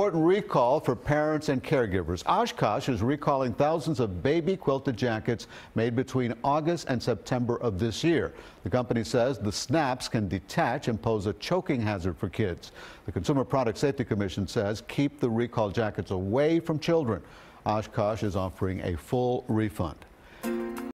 important recall for parents and caregivers. Oshkosh is recalling thousands of baby quilted jackets made between August and September of this year. The company says the snaps can detach and pose a choking hazard for kids. The Consumer Product Safety Commission says keep the recall jackets away from children. Oshkosh is offering a full refund.